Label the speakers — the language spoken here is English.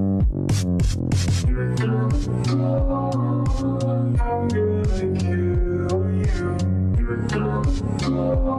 Speaker 1: I'm gonna kill you.